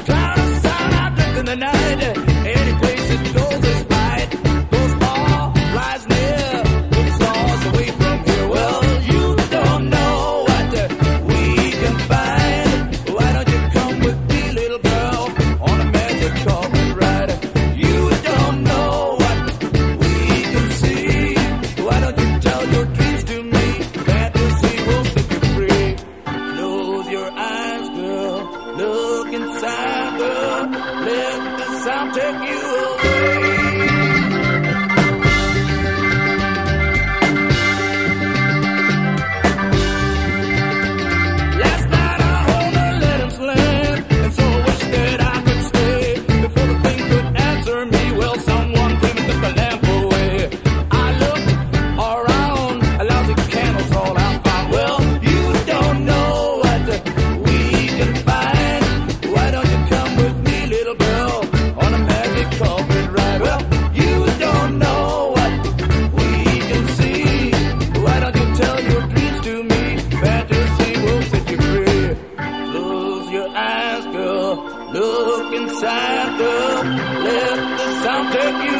cloud. I'll take you home. I'll take you